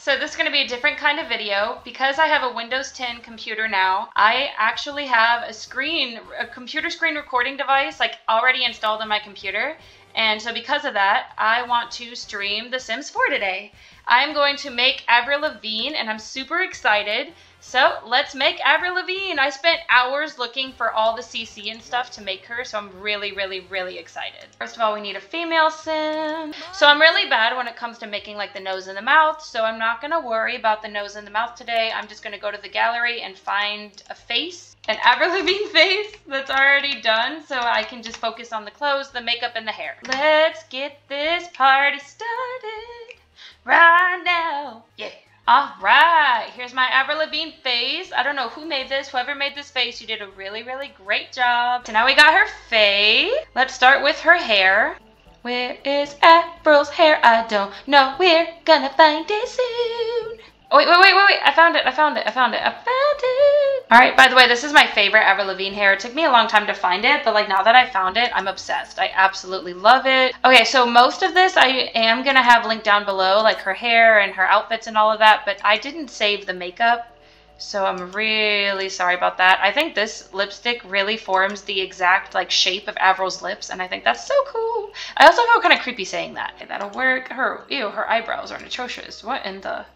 So this is going to be a different kind of video. Because I have a Windows 10 computer now, I actually have a screen, a computer screen recording device like already installed on my computer. And so because of that, I want to stream The Sims 4 today. I'm going to make Avril Lavigne and I'm super excited. So let's make Avril Lavigne. I spent hours looking for all the CC and stuff to make her, so I'm really, really, really excited. First of all, we need a female sim. So I'm really bad when it comes to making like the nose and the mouth, so I'm not gonna worry about the nose and the mouth today. I'm just gonna go to the gallery and find a face, an Avril Lavigne face that's already done, so I can just focus on the clothes, the makeup, and the hair. Let's get this party started right now. Yeah. All right, here's my Avril Lavigne face. I don't know who made this. Whoever made this face, you did a really, really great job. So now we got her face. Let's start with her hair. Where is Avril's hair? I don't know. We're gonna find it soon. Oh, wait, wait, wait, wait, wait. I found it. I found it. I found it. I found it. All right, by the way, this is my favorite Avril Lavigne hair. It took me a long time to find it, but like now that I found it, I'm obsessed. I absolutely love it. Okay, so most of this I am going to have linked down below, like her hair and her outfits and all of that, but I didn't save the makeup. So I'm really sorry about that. I think this lipstick really forms the exact like shape of Avril's lips, and I think that's so cool. I also feel kind of creepy saying that. Okay, that'll work. Her, ew, her eyebrows are atrocious. What in the...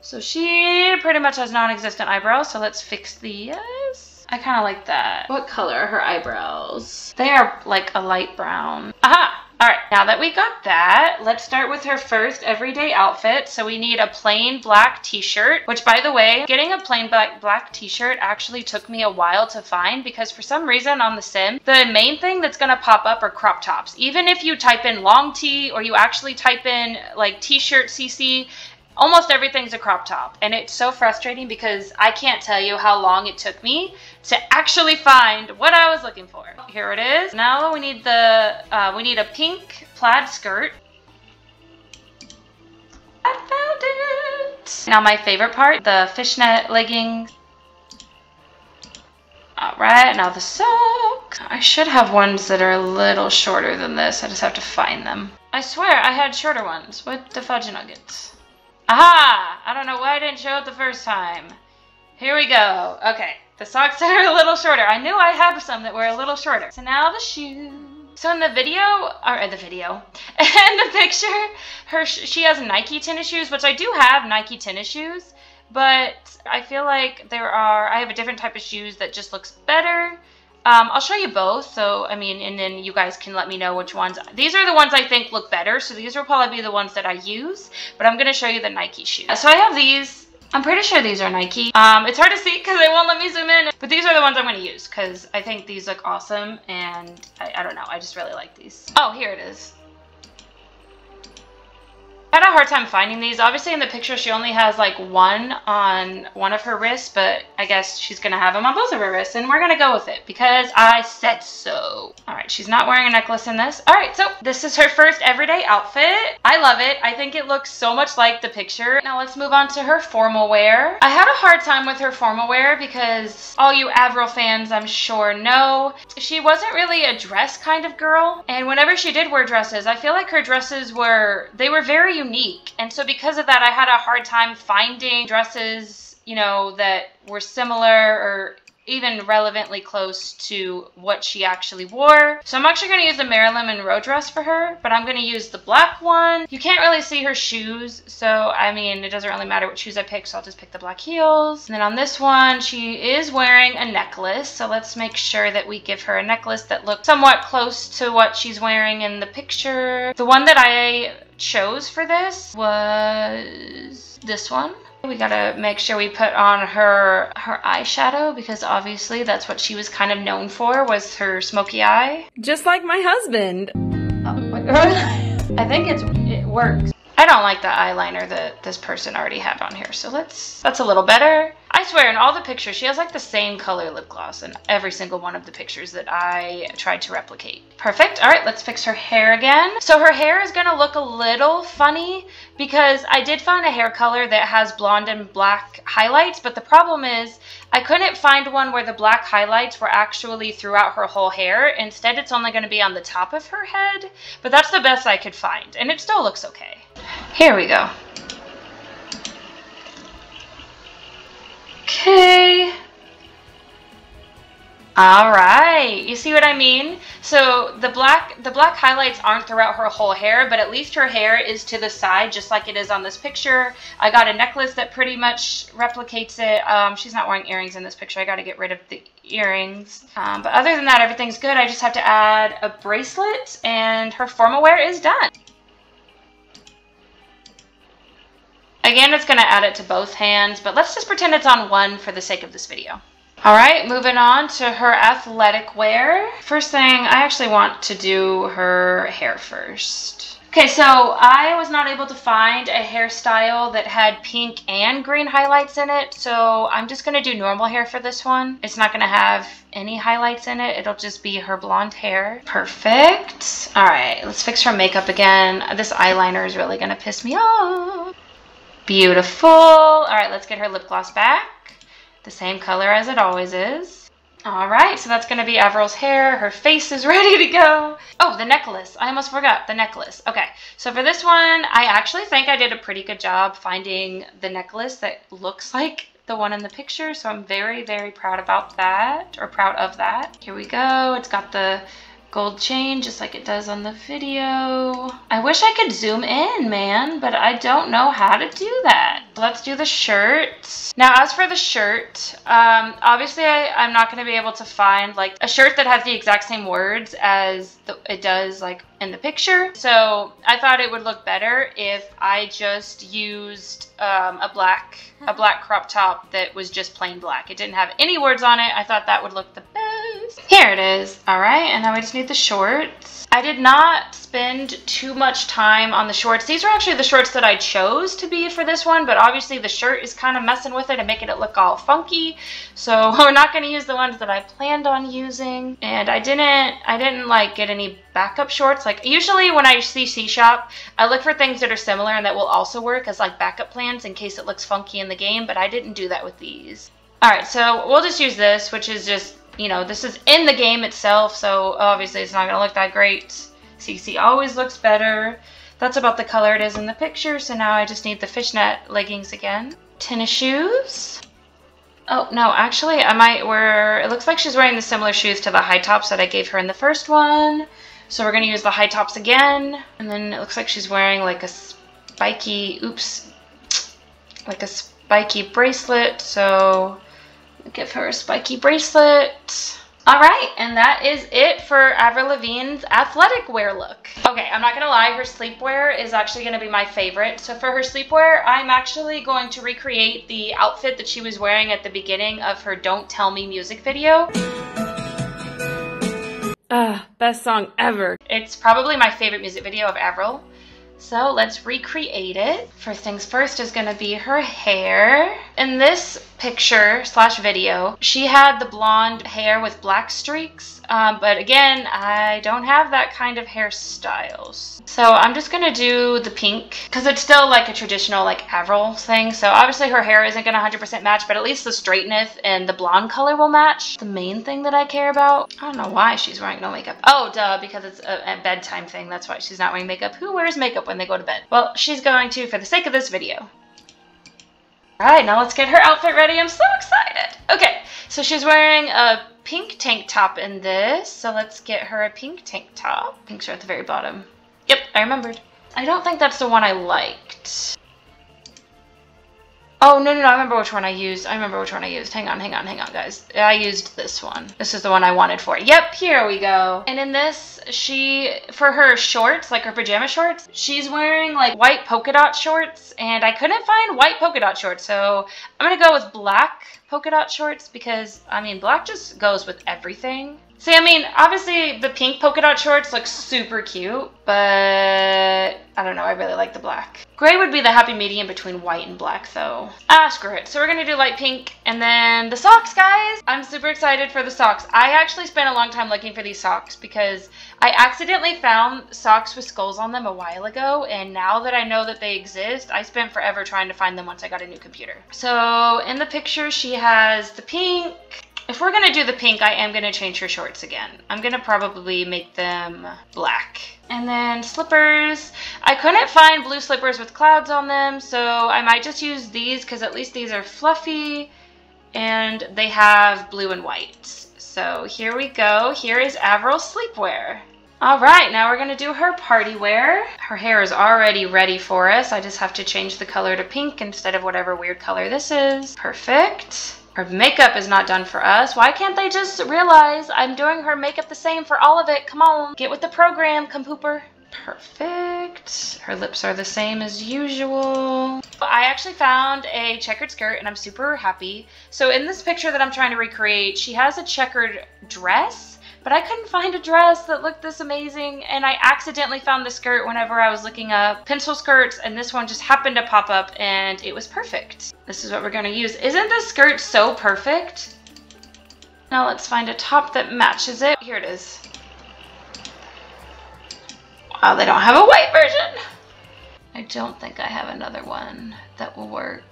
So she pretty much has non-existent eyebrows, so let's fix these. I kind of like that. What color are her eyebrows? They are like a light brown. Aha! All right, now that we got that, let's start with her first everyday outfit. So we need a plain black t-shirt, which by the way, getting a plain black, black t-shirt actually took me a while to find because for some reason on the sim, the main thing that's gonna pop up are crop tops. Even if you type in long tee or you actually type in like t-shirt CC, almost everything's a crop top. And it's so frustrating because I can't tell you how long it took me to actually find what I was looking for. Here it is. Now we need the, uh, we need a pink plaid skirt. I found it! Now my favorite part, the fishnet leggings. Alright, now the socks. I should have ones that are a little shorter than this. I just have to find them. I swear I had shorter ones. What the fudge nuggets? Aha! I don't know why I didn't show it the first time. Here we go. Okay, the socks are a little shorter. I knew I had some that were a little shorter. So now the shoes. So in the video, or the video, in the picture, her she has Nike tennis shoes, which I do have Nike tennis shoes, but I feel like there are, I have a different type of shoes that just looks better. Um, I'll show you both. So, I mean, and then you guys can let me know which ones. These are the ones I think look better. So these will probably be the ones that I use. But I'm going to show you the Nike shoes. So I have these. I'm pretty sure these are Nike. Um, it's hard to see because they won't let me zoom in. But these are the ones I'm going to use because I think these look awesome. And I, I don't know. I just really like these. Oh, here it is. I had a hard time finding these. Obviously in the picture she only has like one on one of her wrists, but I guess she's gonna have them on both of her wrists and we're gonna go with it because I said so. All right, she's not wearing a necklace in this. All right, so this is her first everyday outfit. I love it. I think it looks so much like the picture. Now let's move on to her formal wear. I had a hard time with her formal wear because all you Avril fans I'm sure know, she wasn't really a dress kind of girl. And whenever she did wear dresses, I feel like her dresses were, they were very unique. And so because of that, I had a hard time finding dresses, you know, that were similar or even relevantly close to what she actually wore. So I'm actually going to use the Marilyn Monroe dress for her, but I'm going to use the black one. You can't really see her shoes, so I mean, it doesn't really matter what shoes I pick, so I'll just pick the black heels. And then on this one, she is wearing a necklace, so let's make sure that we give her a necklace that looks somewhat close to what she's wearing in the picture. The one that I chose for this was this one. We gotta make sure we put on her her eyeshadow because obviously that's what she was kind of known for was her smoky eye. Just like my husband. Oh my god. I think it's it works. I don't like the eyeliner that this person already had on here, so let's that's a little better. I swear, in all the pictures, she has like the same color lip gloss in every single one of the pictures that I tried to replicate. Perfect. All right, let's fix her hair again. So her hair is gonna look a little funny because I did find a hair color that has blonde and black highlights, but the problem is I couldn't find one where the black highlights were actually throughout her whole hair. Instead, it's only gonna be on the top of her head, but that's the best I could find, and it still looks okay. Here we go. Okay. All right, you see what I mean? So the black the black highlights aren't throughout her whole hair, but at least her hair is to the side, just like it is on this picture. I got a necklace that pretty much replicates it. Um, she's not wearing earrings in this picture. I got to get rid of the earrings. Um, but other than that, everything's good. I just have to add a bracelet, and her formal wear is done. Again, it's going to add it to both hands, but let's just pretend it's on one for the sake of this video. All right, moving on to her athletic wear. First thing, I actually want to do her hair first. Okay, so I was not able to find a hairstyle that had pink and green highlights in it, so I'm just gonna do normal hair for this one. It's not gonna have any highlights in it. It'll just be her blonde hair. Perfect. All right, let's fix her makeup again. This eyeliner is really gonna piss me off. Beautiful. All right, let's get her lip gloss back the same color as it always is. All right, so that's going to be Avril's hair. Her face is ready to go. Oh, the necklace. I almost forgot the necklace. Okay, so for this one, I actually think I did a pretty good job finding the necklace that looks like the one in the picture. So I'm very, very proud about that, or proud of that. Here we go. It's got the gold chain just like it does on the video. I wish I could zoom in, man, but I don't know how to do that. Let's do the shirt. Now, as for the shirt, um, obviously I, I'm not going to be able to find like a shirt that has the exact same words as the, it does like in the picture. So I thought it would look better if I just used um, a black a black crop top that was just plain black. It didn't have any words on it. I thought that would look the best. Here it is. All right, and now we just need the shorts. I did not spend too much time on the shorts. These are actually the shorts that I chose to be for this one, but obviously the shirt is kind of messing with it and making it look all funky. So we're not going to use the ones that I planned on using. And I didn't, I didn't like get any backup shorts. Like usually when I CC shop, I look for things that are similar and that will also work as like backup plans in case it looks funky in the game, but I didn't do that with these. All right, so we'll just use this, which is just you know, this is in the game itself, so obviously it's not going to look that great. CC always looks better. That's about the color it is in the picture, so now I just need the fishnet leggings again. Tennis shoes. Oh, no, actually, I might wear, it looks like she's wearing the similar shoes to the high tops that I gave her in the first one. So we're going to use the high tops again. And then it looks like she's wearing like a spiky, oops, like a spiky bracelet. So give her a spiky bracelet. All right, and that is it for Avril Lavigne's athletic wear look. Okay, I'm not gonna lie, her sleepwear is actually gonna be my favorite. So for her sleepwear, I'm actually going to recreate the outfit that she was wearing at the beginning of her Don't Tell Me music video. Ah, best song ever. It's probably my favorite music video of Avril. So let's recreate it. First things first is gonna be her hair. In this picture slash video, she had the blonde hair with black streaks. Um, but again, I don't have that kind of hairstyles. So I'm just gonna do the pink because it's still like a traditional like Avril thing. So obviously her hair isn't gonna 100% match, but at least the straightness and the blonde color will match. The main thing that I care about. I don't know why she's wearing no makeup. Oh, duh, because it's a, a bedtime thing. That's why she's not wearing makeup. Who wears makeup when they go to bed? Well, she's going to for the sake of this video. All right, now let's get her outfit ready. I'm so excited. Okay, so she's wearing a pink tank top in this. So let's get her a pink tank top. Pinks are at the very bottom. Yep, I remembered. I don't think that's the one I liked. Oh, no, no, no, I remember which one I used. I remember which one I used. Hang on, hang on, hang on, guys. I used this one. This is the one I wanted for. Yep, here we go. And in this, she, for her shorts, like her pajama shorts, she's wearing like white polka dot shorts, and I couldn't find white polka dot shorts, so I'm gonna go with black polka dot shorts because, I mean, black just goes with everything. See, I mean, obviously the pink polka dot shorts look super cute, but I don't know, I really like the black. Gray would be the happy medium between white and black though. Ah, screw it. So we're gonna do light pink and then the socks, guys. I'm super excited for the socks. I actually spent a long time looking for these socks because I accidentally found socks with skulls on them a while ago and now that I know that they exist, I spent forever trying to find them once I got a new computer. So in the picture, she has the pink, if we're gonna do the pink, I am gonna change her shorts again. I'm gonna probably make them black. And then slippers. I couldn't find blue slippers with clouds on them, so I might just use these because at least these are fluffy. and they have blue and white. So here we go. Here is Avril sleepwear. All right, now we're gonna do her party wear. Her hair is already ready for us. I just have to change the color to pink instead of whatever weird color this is. Perfect. Her makeup is not done for us. Why can't they just realize I'm doing her makeup the same for all of it? Come on, get with the program, come pooper. Perfect. Her lips are the same as usual. I actually found a checkered skirt and I'm super happy. So in this picture that I'm trying to recreate, she has a checkered dress but I couldn't find a dress that looked this amazing and I accidentally found the skirt whenever I was looking up pencil skirts and this one just happened to pop up and it was perfect. This is what we're gonna use. Isn't this skirt so perfect? Now let's find a top that matches it. Here it is. Wow, they don't have a white version. I don't think I have another one that will work.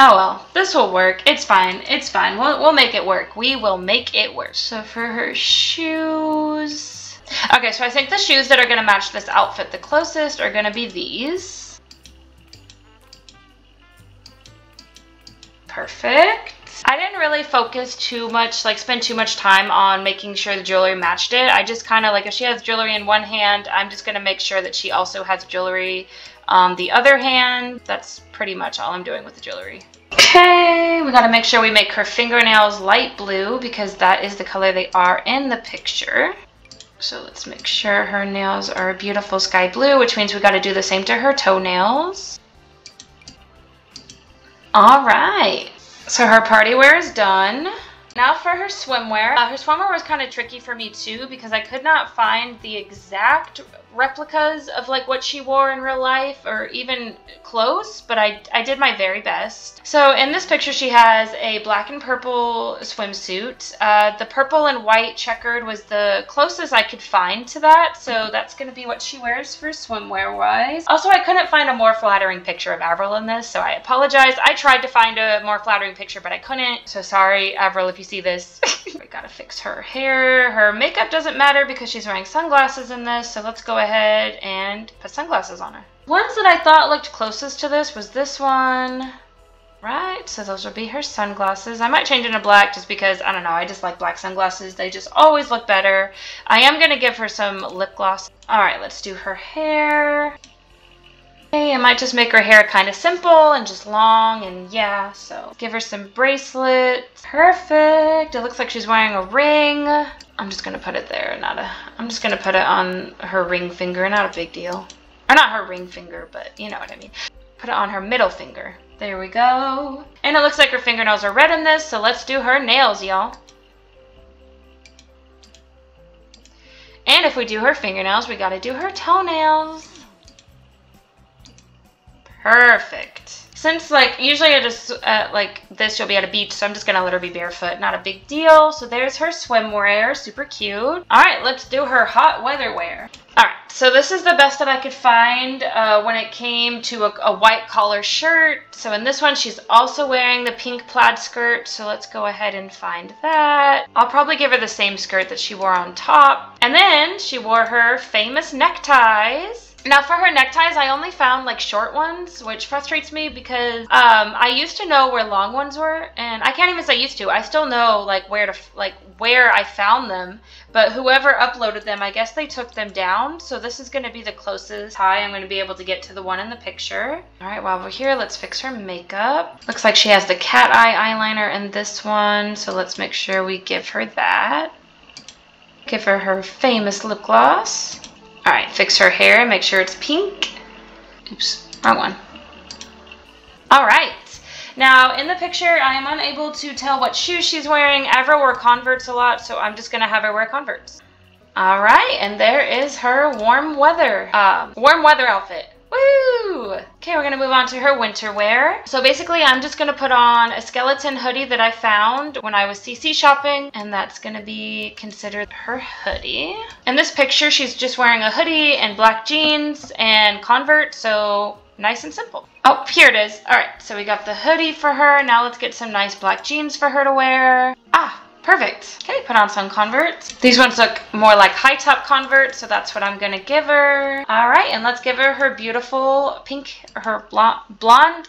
Oh well, this will work. It's fine. It's fine. We'll, we'll make it work. We will make it work. So for her shoes... Okay, so I think the shoes that are going to match this outfit the closest are going to be these. Perfect. I didn't really focus too much, like spend too much time on making sure the jewelry matched it. I just kind of like if she has jewelry in one hand, I'm just going to make sure that she also has jewelry on the other hand, that's pretty much all I'm doing with the jewelry. Okay, we gotta make sure we make her fingernails light blue because that is the color they are in the picture. So let's make sure her nails are beautiful sky blue, which means we gotta do the same to her toenails. All right, so her party wear is done. Now for her swimwear. Uh, her swimwear was kind of tricky for me too because I could not find the exact replicas of like what she wore in real life or even close, but I, I did my very best. So in this picture, she has a black and purple swimsuit. Uh, the purple and white checkered was the closest I could find to that, so that's going to be what she wears for swimwear wise. Also, I couldn't find a more flattering picture of Avril in this, so I apologize. I tried to find a more flattering picture, but I couldn't, so sorry, Avril, if you see this. we gotta fix her hair. Her makeup doesn't matter because she's wearing sunglasses in this, so let's go ahead and put sunglasses on her. Ones that I thought looked closest to this was this one. Right, so those will be her sunglasses. I might change into black just because, I don't know, I just like black sunglasses. They just always look better. I am going to give her some lip gloss. All right, let's do her hair. Okay, I might just make her hair kind of simple and just long and yeah, so give her some bracelets. Perfect. It looks like she's wearing a ring. I'm just gonna put it there, not a, I'm just gonna put it on her ring finger, not a big deal. Or not her ring finger, but you know what I mean. Put it on her middle finger. There we go. And it looks like her fingernails are red in this, so let's do her nails, y'all. And if we do her fingernails, we gotta do her toenails. Perfect. Since like usually I just uh, like this she'll be at a beach so I'm just gonna let her be barefoot. Not a big deal. So there's her swimwear. Super cute. All right let's do her hot weather wear. All right so this is the best that I could find uh, when it came to a, a white collar shirt. So in this one she's also wearing the pink plaid skirt. So let's go ahead and find that. I'll probably give her the same skirt that she wore on top. And then she wore her famous neckties now for her neckties, I only found like short ones, which frustrates me because um, I used to know where long ones were, and I can't even say used to. I still know like where to like where I found them, but whoever uploaded them, I guess they took them down. So this is going to be the closest tie I'm going to be able to get to the one in the picture. All right, while we're here, let's fix her makeup. Looks like she has the cat eye eyeliner in this one, so let's make sure we give her that. Give her her famous lip gloss. All right, fix her hair and make sure it's pink. Oops, wrong one. All right. Now, in the picture, I am unable to tell what shoes she's wearing. Avril wore Converse a lot, so I'm just going to have her wear Converse. All right, and there is her warm weather, uh, warm weather outfit. Woo! Okay, we're gonna move on to her winter wear. So basically, I'm just gonna put on a skeleton hoodie that I found when I was CC shopping, and that's gonna be considered her hoodie. In this picture, she's just wearing a hoodie and black jeans and Converse, so nice and simple. Oh, here it is. All right, so we got the hoodie for her. Now let's get some nice black jeans for her to wear. Ah, Perfect. Okay, put on some Converse. These ones look more like high top Converse, so that's what I'm gonna give her. All right, and let's give her her beautiful pink, her blonde,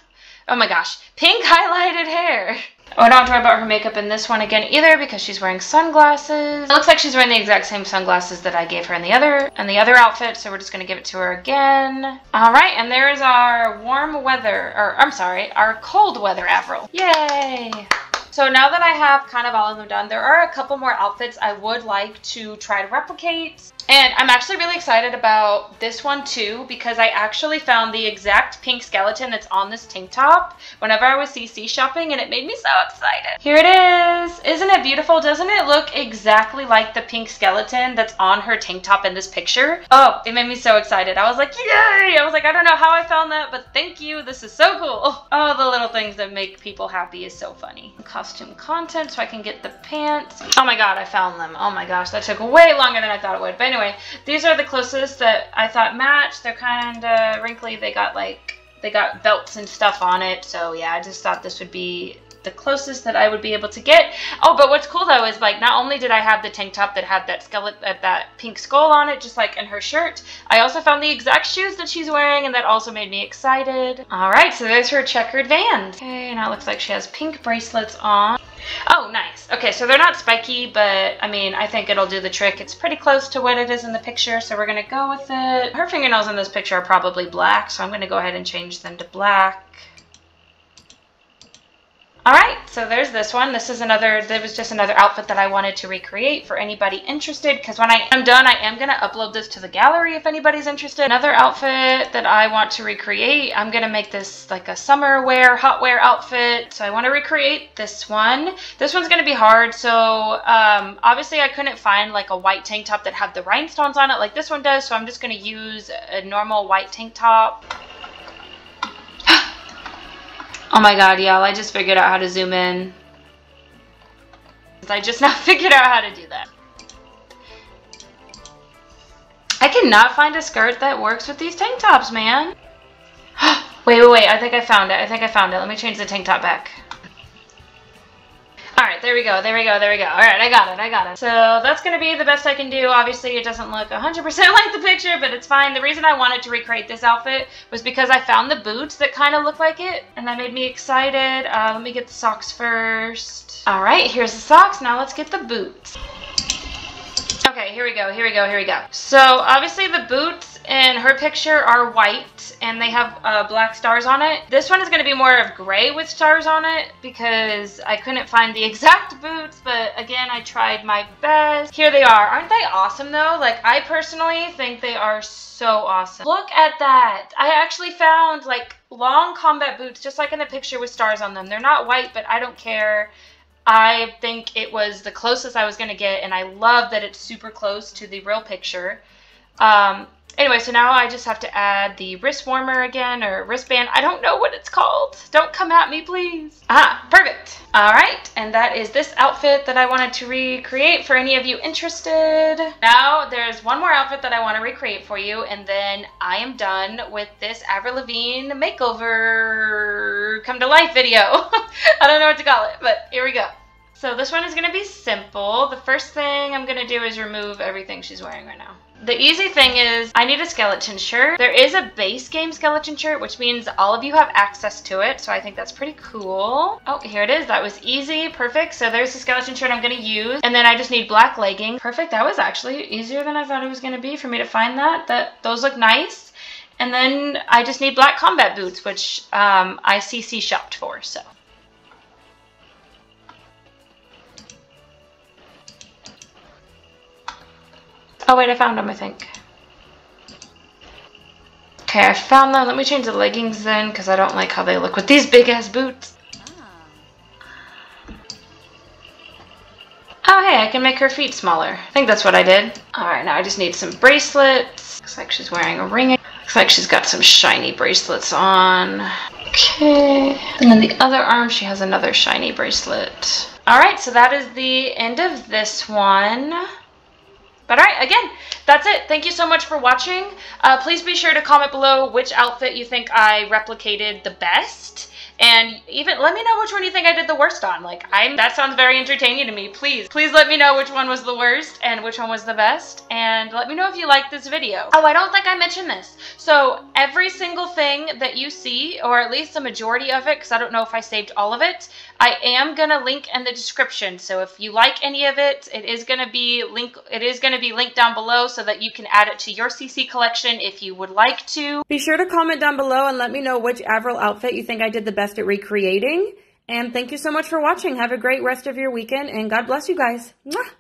Oh my gosh, pink highlighted hair. Oh, I don't have to worry about her makeup in this one again either because she's wearing sunglasses. It looks like she's wearing the exact same sunglasses that I gave her in the other in the other outfit, so we're just gonna give it to her again. All right, and there is our warm weather, or I'm sorry, our cold weather Avril. Yay! So now that I have kind of all of them done, there are a couple more outfits I would like to try to replicate. And I'm actually really excited about this one too because I actually found the exact pink skeleton that's on this tank top whenever I was CC shopping and it made me so excited. Here it is. Isn't it beautiful? Doesn't it look exactly like the pink skeleton that's on her tank top in this picture? Oh, it made me so excited. I was like, yay! I was like, I don't know how I found that, but thank you. This is so cool. Oh, the little things that make people happy is so funny. Custom content so I can get the pants. Oh my god, I found them. Oh my gosh, that took way longer than I thought it would. But anyway, these are the closest that I thought matched. They're kind of wrinkly. They got like, they got belts and stuff on it. So yeah, I just thought this would be the closest that I would be able to get. Oh, but what's cool though is like not only did I have the tank top that had that skeleton, uh, that pink skull on it, just like in her shirt, I also found the exact shoes that she's wearing, and that also made me excited. All right, so there's her checkered Vans. Okay, now it looks like she has pink bracelets on. Oh, nice. Okay, so they're not spiky, but I mean, I think it'll do the trick. It's pretty close to what it is in the picture, so we're gonna go with it. Her fingernails in this picture are probably black, so I'm gonna go ahead and change them to black. All right, so there's this one. This is another, there was just another outfit that I wanted to recreate for anybody interested because when I am done, I am going to upload this to the gallery if anybody's interested. Another outfit that I want to recreate, I'm going to make this like a summer wear, hot wear outfit. So I want to recreate this one. This one's going to be hard. So um, obviously I couldn't find like a white tank top that had the rhinestones on it like this one does. So I'm just going to use a normal white tank top. Oh my god, y'all, I just figured out how to zoom in. I just now figured out how to do that. I cannot find a skirt that works with these tank tops, man. wait, wait, wait, I think I found it. I think I found it. Let me change the tank top back. Right, there we go, there we go, there we go. All right, I got it, I got it. So that's gonna be the best I can do. Obviously, it doesn't look 100% like the picture, but it's fine. The reason I wanted to recreate this outfit was because I found the boots that kind of look like it, and that made me excited. Uh, let me get the socks first. All right, here's the socks. Now let's get the boots. Okay, here we go, here we go, here we go. So obviously the boots in her picture are white and they have uh, black stars on it. This one is going to be more of gray with stars on it because I couldn't find the exact boots, but again, I tried my best. Here they are. Aren't they awesome though? Like I personally think they are so awesome. Look at that. I actually found like long combat boots just like in the picture with stars on them. They're not white, but I don't care. I think it was the closest I was going to get, and I love that it's super close to the real picture. Um, anyway, so now I just have to add the wrist warmer again, or wristband. I don't know what it's called. Don't come at me, please. Ah, perfect. All right, and that is this outfit that I wanted to recreate for any of you interested. Now, there's one more outfit that I want to recreate for you, and then I am done with this Avril Lavigne makeover come to life video. I don't know what to call it, but here we go. So this one is going to be simple. The first thing I'm going to do is remove everything she's wearing right now. The easy thing is I need a skeleton shirt. There is a base game skeleton shirt, which means all of you have access to it. So I think that's pretty cool. Oh, here it is. That was easy. Perfect. So there's the skeleton shirt I'm going to use. And then I just need black leggings. Perfect. That was actually easier than I thought it was going to be for me to find that. That Those look nice. And then I just need black combat boots, which um, I CC shopped for. So Oh wait, I found them, I think. Okay, I found them. Let me change the leggings then, because I don't like how they look with these big ass boots. Ah. Oh hey, I can make her feet smaller. I think that's what I did. Alright, now I just need some bracelets. Looks like she's wearing a ring. Looks like she's got some shiny bracelets on. Okay. And then the other arm, she has another shiny bracelet. Alright, so that is the end of this one. But all right, again, that's it. Thank you so much for watching. Uh, please be sure to comment below which outfit you think I replicated the best. And even let me know which one you think I did the worst on. Like I'm that sounds very entertaining to me. Please, please let me know which one was the worst and which one was the best. And let me know if you like this video. Oh, I don't think I mentioned this. So every single thing that you see, or at least the majority of it, because I don't know if I saved all of it, I am gonna link in the description. So if you like any of it, it is gonna be link. It is gonna be linked down below so that you can add it to your CC collection if you would like to. Be sure to comment down below and let me know which Avril outfit you think I did the best at recreating. And thank you so much for watching. Have a great rest of your weekend and God bless you guys. Mwah!